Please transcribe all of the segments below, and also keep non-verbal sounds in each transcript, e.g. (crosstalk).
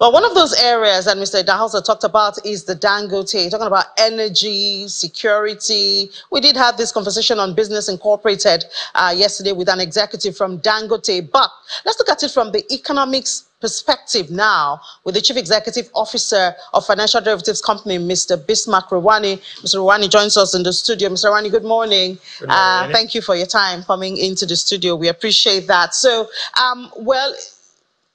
Well, one of those areas that Mr. Idahosa talked about is the Dangote, talking about energy, security. We did have this conversation on Business Incorporated uh, yesterday with an executive from Dangote, but let's look at it from the economics perspective now with the Chief Executive Officer of Financial Derivatives Company, Mr. Bismarck Rewane. Mr. Rewane joins us in the studio. Mr. Rewane, good morning. Good morning. Uh, thank you for your time coming into the studio. We appreciate that. So, um, well,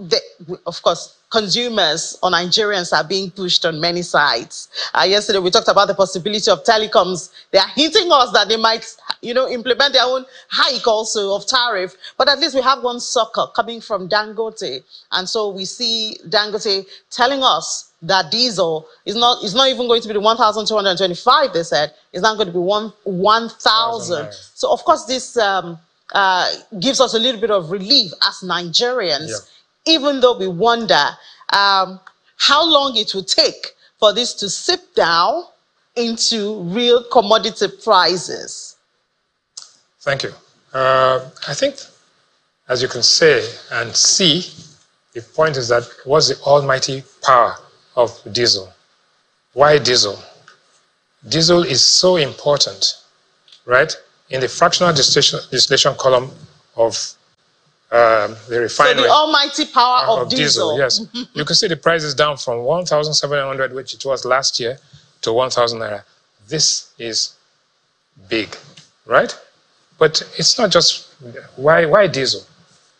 the, of course, consumers or Nigerians are being pushed on many sides. Uh, yesterday, we talked about the possibility of telecoms. They are hinting us that they might, you know, implement their own hike also of tariff. But at least we have one succour coming from Dangote. And so we see Dangote telling us that diesel is not, is not even going to be the 1,225, they said. It's not going to be one 1,000. So, of course, this um, uh, gives us a little bit of relief as Nigerians. Yeah even though we wonder um, how long it will take for this to sip down into real commodity prices. Thank you. Uh, I think, as you can say and see, the point is that what's the almighty power of diesel? Why diesel? Diesel is so important, right? In the fractional distillation, distillation column of um, the refinery. So the almighty power of, of diesel. diesel. Yes, you can see the price is down from 1,700, which it was last year, to 1,000 naira. This is big, right? But it's not just why why diesel.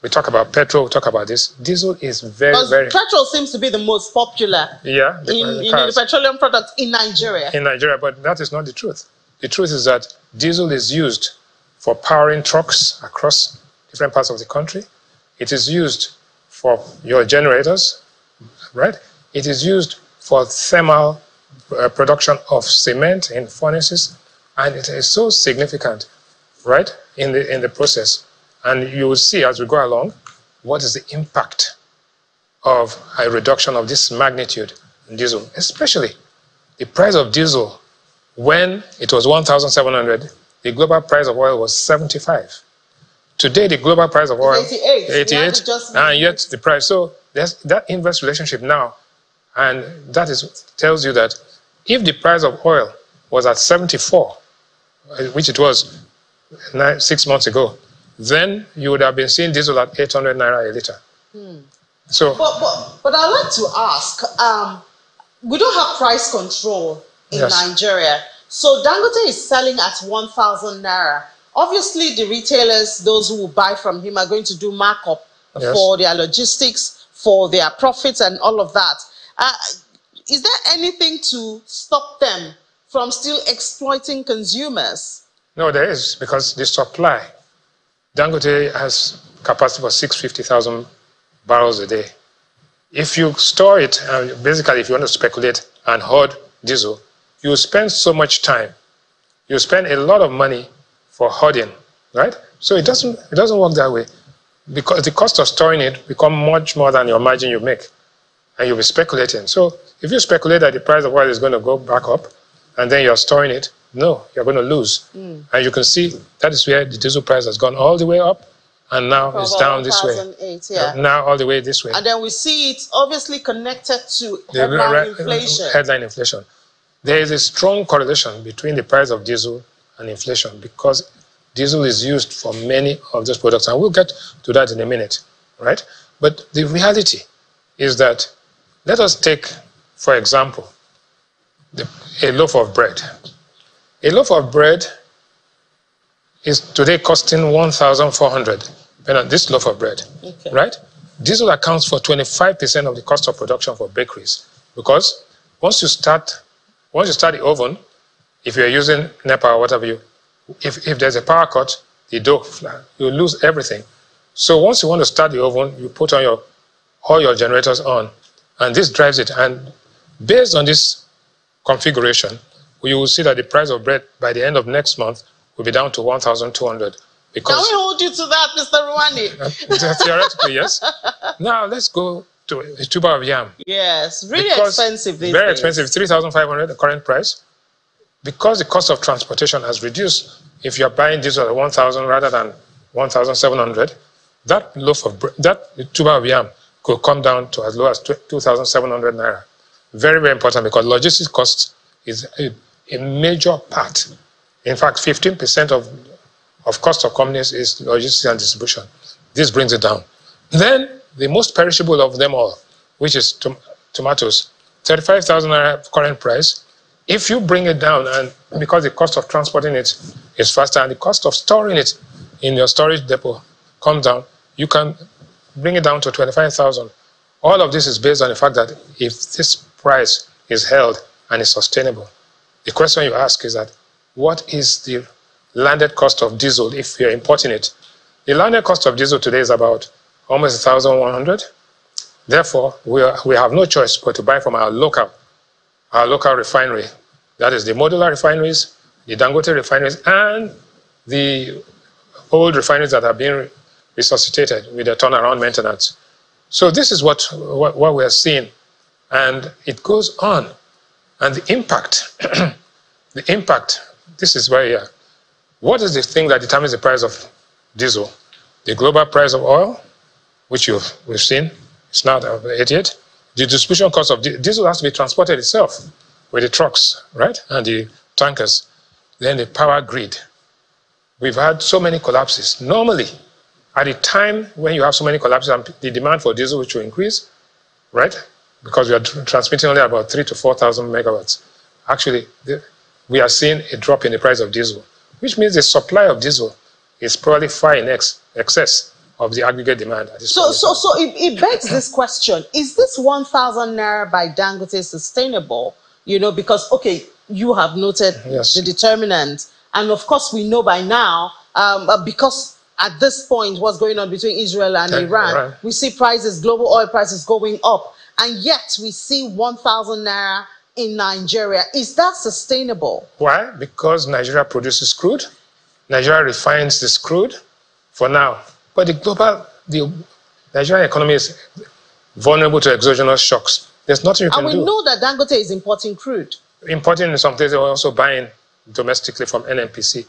We talk about petrol. We talk about this. Diesel is very very. Petrol seems to be the most popular. Yeah, in, in the petroleum products in Nigeria. In Nigeria, but that is not the truth. The truth is that diesel is used for powering trucks across different parts of the country. It is used for your generators, right? It is used for thermal uh, production of cement in furnaces, and it is so significant, right, in the in the process. And you will see as we go along what is the impact of a reduction of this magnitude in diesel, especially the price of diesel when it was 1,700, the global price of oil was 75. Today, the global price of oil 88, 88 and yet the price. So there's that inverse relationship now, and that is tells you that if the price of oil was at 74, which it was nine, six months ago, then you would have been seeing diesel at 800 naira a liter. Hmm. So, but, but, but I'd like to ask um, we don't have price control in yes. Nigeria. So Dangote is selling at 1,000 naira. Obviously, the retailers, those who buy from him, are going to do markup yes. for their logistics, for their profits, and all of that. Uh, is there anything to stop them from still exploiting consumers? No, there is, because the supply. Dangote has capacity for 650,000 barrels a day. If you store it, uh, basically, if you want to speculate and hoard diesel, you spend so much time. You spend a lot of money for hoarding, right? So it doesn't, it doesn't work that way because the cost of storing it become much more than your margin you make and you'll be speculating. So if you speculate that the price of oil is going to go back up and then you're storing it, no, you're going to lose. Mm. And you can see that is where the diesel price has gone all the way up and now it's down this way. Yeah. Now all the way this way. And then we see it's obviously connected to headline inflation. Headline inflation. There is a strong correlation between the price of diesel and inflation because diesel is used for many of those products. And we'll get to that in a minute, right? But the reality is that let us take, for example, the, a loaf of bread. A loaf of bread is today costing 1,400 on this loaf of bread, okay. right? Diesel accounts for 25% of the cost of production for bakeries because once you start, once you start the oven, if you're using NEPA or whatever you, if, if there's a power cut, the dough, you lose everything. So once you want to start the oven, you put on your, all your generators on, and this drives it. And based on this configuration, you will see that the price of bread by the end of next month will be down to 1,200. Because Can we hold you to that, Mr. Rewane? (laughs) theoretically, yes. Now let's go to a tuber of yam. Yes, really because expensive. very days. expensive, 3,500 the current price because the cost of transportation has reduced, if you're buying diesel at 1,000 rather than 1,700, that loaf of bread, that tuber of yam could come down to as low as 2,700 naira. Very, very important because logistics cost is a, a major part. In fact, 15% of, of cost of companies is logistics and distribution. This brings it down. Then the most perishable of them all, which is tom tomatoes, 35,000 naira current price. If you bring it down, and because the cost of transporting it is faster and the cost of storing it in your storage depot comes down, you can bring it down to 25,000. All of this is based on the fact that if this price is held and is sustainable, the question you ask is that what is the landed cost of diesel if you're importing it? The landed cost of diesel today is about almost 1,100. Therefore, we, are, we have no choice but to buy from our local, our local refinery. That is the modular refineries, the Dangote refineries, and the old refineries that are being resuscitated with the turnaround maintenance. So this is what, what, what we're seeing. And it goes on. And the impact, (clears throat) the impact, this is where, yeah, what is the thing that determines the price of diesel? The global price of oil, which you've, we've seen, it's not yet. The distribution cost of diesel has to be transported itself with the trucks, right? And the tankers. Then the power grid. We've had so many collapses. Normally, at a time when you have so many collapses, and the demand for diesel which will increase, right? Because we are transmitting only about three to 4,000 megawatts. Actually, we are seeing a drop in the price of diesel, which means the supply of diesel is probably far in ex excess of the aggregate demand. so, so, so it, it begs this question: Is this 1,000 naira by Dangote sustainable? You know, because okay, you have noted yes. the determinant, and of course, we know by now um, uh, because at this point what's going on between Israel and Iran. Right. We see prices, global oil prices going up, and yet we see 1,000 naira in Nigeria. Is that sustainable? Why? Because Nigeria produces crude. Nigeria refines this crude for now. But the global, the Nigerian economy is vulnerable to exogenous shocks. There's nothing you can do. And we do. know that Dangote is importing crude. Importing in some places, they're also buying domestically from NNPC.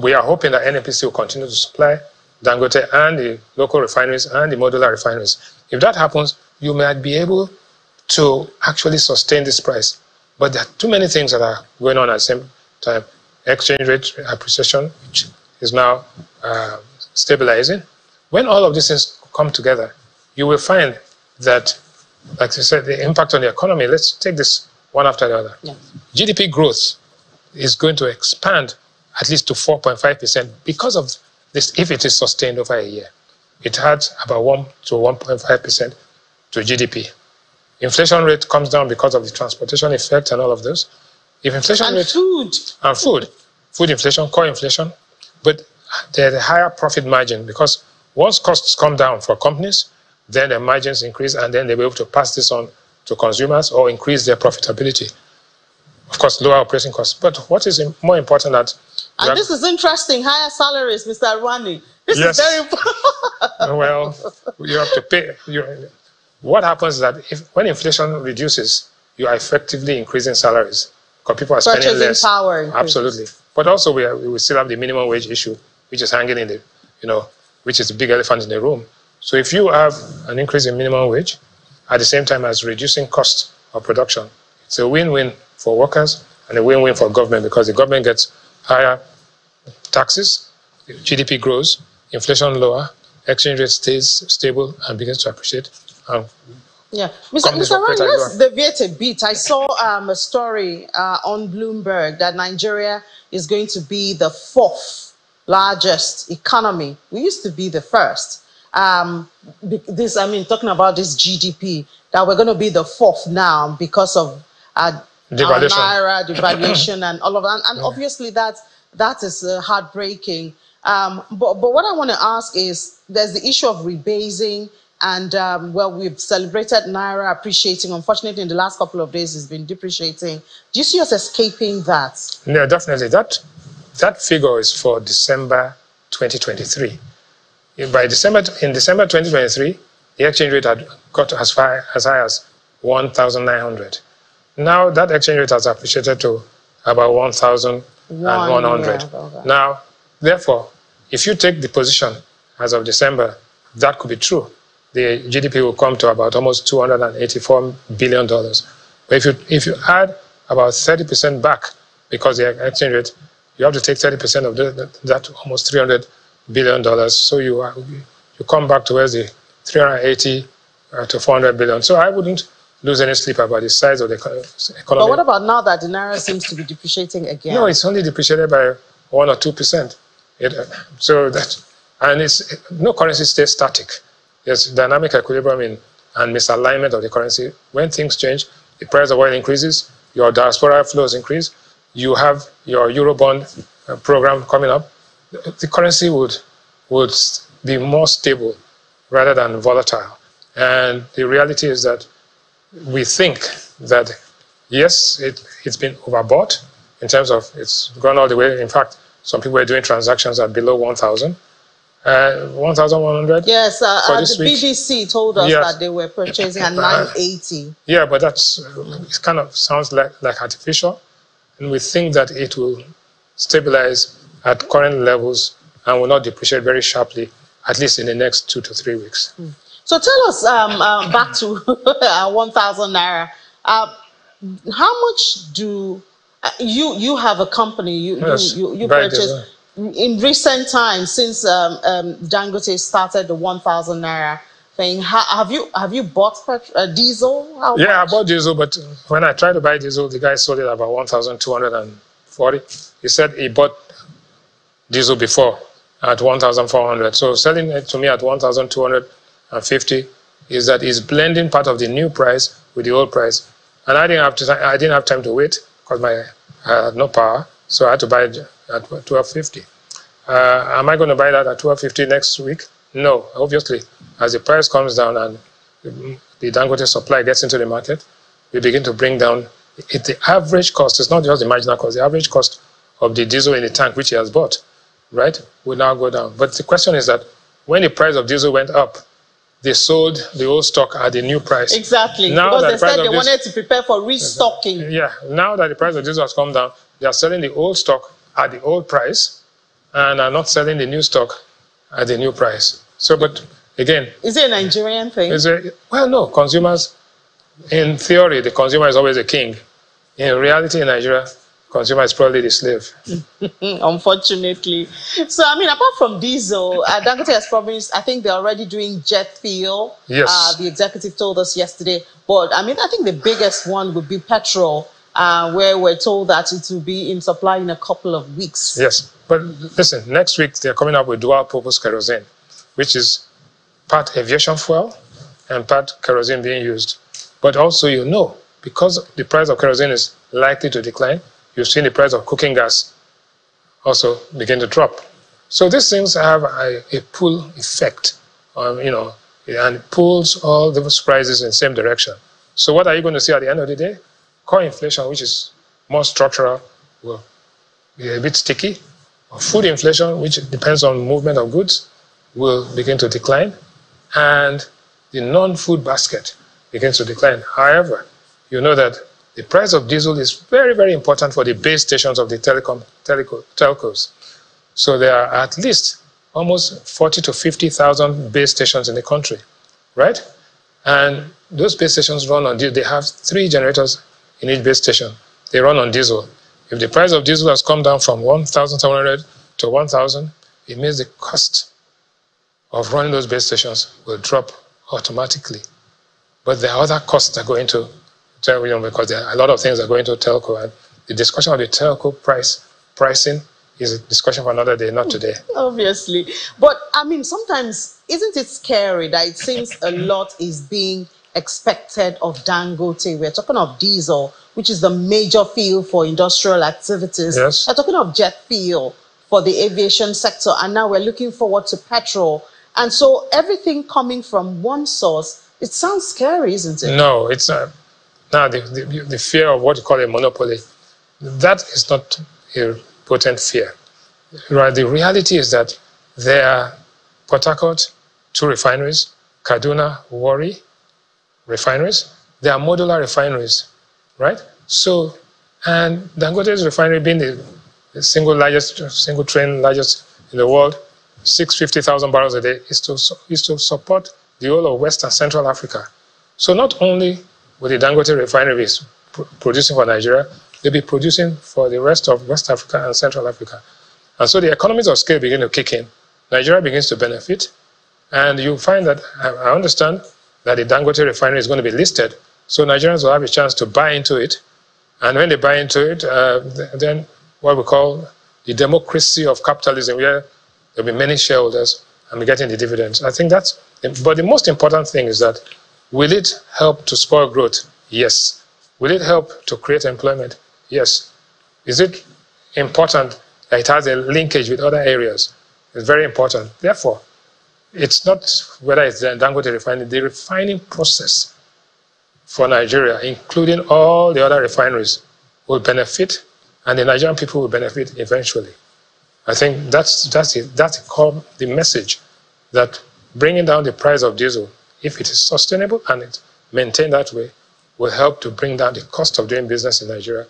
We are hoping that NNPC will continue to supply Dangote and the local refineries and the modular refineries. If that happens, you might be able to actually sustain this price. But there are too many things that are going on at the same time. Exchange rate appreciation, which is now uh, stabilizing. When all of these things come together, you will find that, like I said, the impact on the economy, let's take this one after the other. GDP growth is going to expand at least to 4.5% because of this, if it is sustained over a year. It adds about 1 to 1.5% to GDP. Inflation rate comes down because of the transportation effect and all of those. If inflation and rate food and food, food inflation, core inflation, but there's a higher profit margin because once costs come down for companies, then their margins increase and then they'll be able to pass this on to consumers or increase their profitability. Of course, lower operating costs. But what is more important that and this is interesting. Higher salaries, Mr. Rewane. This yes. is very important. (laughs) well, you have to pay. You, what happens is that if, when inflation reduces, you are effectively increasing salaries because people are spending Purchasing less. power. Increases. Absolutely. But also, we, are, we still have the minimum wage issue, which is hanging in the, you know, which is the big elephant in the room. So if you have an increase in minimum wage at the same time as reducing cost of production, it's a win-win for workers and a win-win for government because the government gets higher taxes, GDP grows, inflation lower, exchange rate stays stable and begins to appreciate. Um, yeah, Mr. Mr. Ryan, let's deviate a bit. I saw um, a story uh, on Bloomberg that Nigeria is going to be the fourth largest economy. We used to be the first. Um, this, I mean, talking about this GDP, that we're going to be the fourth now because of uh, devaluation. naira, (coughs) devaluation, and all of that. And, yeah. obviously, that that is uh, heartbreaking. Um, but but what I want to ask is, there's the issue of rebasing, and um, well, we've celebrated naira appreciating. Unfortunately, in the last couple of days, it's been depreciating. Do you see us escaping that? No, definitely. That that figure is for December 2023. By December in December 2023, the exchange rate had got as far as high as 1,900. Now that exchange rate has appreciated to about 1,100. Yeah, now, therefore, if you take the position as of December, that could be true. the GDP will come to about almost 284 billion dollars. But if you if you add about 30% back because the exchange rate, you have to take 30% of the, that almost 300 billion dollars. So you are, you come back to where's the 380 uh, to 400 billion. So I wouldn't lose any sleep about the size of the economy. But what about now that the naira seems to be depreciating again? No, it's only depreciated by one or two percent. It, uh, so that and it's no currency stays static. There's dynamic equilibrium in, and misalignment of the currency. When things change, the price of oil increases, your diaspora flows increase, you have your Eurobond uh, program coming up, the currency would, would be more stable rather than volatile. And the reality is that we think that, yes, it, it's been overbought in terms of it's gone all the way. In fact, some people are doing transactions at below 1,000. Uh, 1,100? Yes, uh, uh, the week. BBC told us yes. that they were purchasing at 980. Yeah, but that's, it kind of sounds like, like artificial. And we think that it will stabilize at current levels and will not depreciate very sharply, at least in the next two to three weeks. Mm. So tell us, um, uh, back to (laughs) 1,000 naira, uh, how much do uh, you you have a company you yes, you, you, you purchase in recent times since um, um, Dangote started the 1,000 naira thing? have you have you bought uh, diesel? How yeah, much? I bought diesel, but when I tried to buy diesel, the guy sold it about 1,240. He said he bought diesel before at 1,400. So selling it to me at 1,250 is that he's blending part of the new price with the old price. And I didn't have to, I didn't have time to wait because my I had no power, so I had to buy it at 1250. Uh, am I going to buy that at 1250 next week? No, obviously. As the price comes down and the Dangote supply gets into the market, we begin to bring down it, the average cost. It's not just the marginal cost. The average cost of the diesel in the tank, which he has bought, right, will now go down. But the question is that when the price of diesel went up, they sold the old stock at the new price. Exactly. Now because they the said they wanted to prepare for restocking. Yeah. Now that the price of diesel has come down, they are selling the old stock at the old price and are not selling the new stock at the new price. So, but again, is it a Nigerian thing? Is it, well, no. Consumers, in theory, the consumer is always a king. In reality, in Nigeria, consumer is probably the slave. (laughs) Unfortunately. So, I mean, apart from diesel, uh, Dangote has promised, I think they're already doing jet fuel. Yes. Uh, the executive told us yesterday. But, I mean, I think the biggest one would be petrol, uh, where we're told that it will be in supply in a couple of weeks. Yes. But listen, next week they're coming up with dual purpose kerosene, which is part aviation fuel and part kerosene being used. But also, you know, because the price of kerosene is likely to decline, you've seen the price of cooking gas also begin to drop. So these things have a, a pull effect, on, you know, and it pulls all those prices in the same direction. So what are you going to see at the end of the day? Core inflation, which is more structural, will be a bit sticky. Food inflation, which depends on movement of goods, will begin to decline. And the non-food basket begins to decline. However, you know that the price of diesel is very, very important for the base stations of the telecom, teleco, telcos. So there are at least almost 40 to 50,000 base stations in the country, right? And those base stations run on, diesel. they have three generators in each base station. They run on diesel. If the price of diesel has come down from 1,700 to 1,000, it means the cost of running those base stations will drop automatically. But there are other costs that go into you because there are a lot of things that go into telco, and the discussion of the telco price pricing is a discussion for another day, not today. (laughs) Obviously, but I mean, sometimes isn't it scary that it seems a lot is being expected of Dangote? We're talking of diesel, which is the major fuel for industrial activities. Yes. We're talking of jet fuel for the aviation sector, and now we're looking forward to petrol. And so everything coming from one source, it sounds scary, isn't it? No, it's not. Now, the, the, the fear of what you call a monopoly, that is not a potent fear. Right? The reality is that there are Port Harcourt, two refineries, Kaduna, Warri refineries. There are modular refineries, right? So, and Dangote's refinery being the, the single largest, single train largest in the world, 650,000 barrels a day, is to, is to support the whole of West and Central Africa. So not only will the Dangote refineries pr producing for Nigeria, they'll be producing for the rest of West Africa and Central Africa. And so the economies of scale begin to kick in. Nigeria begins to benefit. And you find that, I understand, that the Dangote refinery is going to be listed. So Nigerians will have a chance to buy into it. And when they buy into it, uh, then what we call the democracy of capitalism, where there'll be many shareholders and be getting the dividends. I think that's, but the most important thing is that will it help to spur growth? Yes. Will it help to create employment? Yes. Is it important that it has a linkage with other areas? It's very important. Therefore, it's not whether it's the Dangote refinery, the refining process for Nigeria, including all the other refineries, will benefit, and the Nigerian people will benefit eventually. I think that's that's it. That's the message that bringing down the price of diesel, if it is sustainable and it's maintained that way, will help to bring down the cost of doing business in Nigeria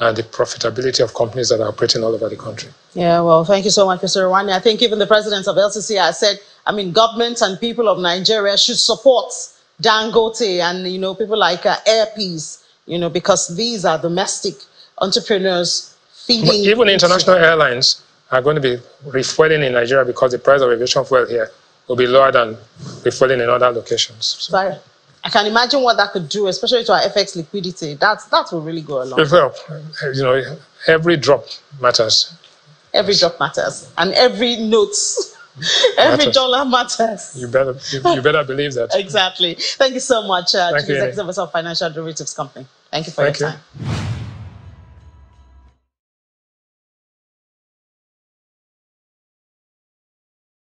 and the profitability of companies that are operating all over the country. Yeah, well, thank you so much, Mr. Rewane. I think even the president of LCC has said, I mean, governments and people of Nigeria should support Dangote and, you know, people like uh, Airpeace, you know, because these are domestic entrepreneurs feeding. But even international airlines are going to be refueling in Nigeria because the price of aviation fuel here will be lower than refueling in other locations. So. Sorry. I can imagine what that could do, especially to our FX liquidity. That's that will really go a long. Well, you know, every drop matters. Every drop matters, and every note, (laughs) every matters. dollar matters. You better, you, you, better believe that. (laughs) exactly. Thank you so much, uh, Chief Executive of Financial Derivatives Company. Thank you for Thank your time. You.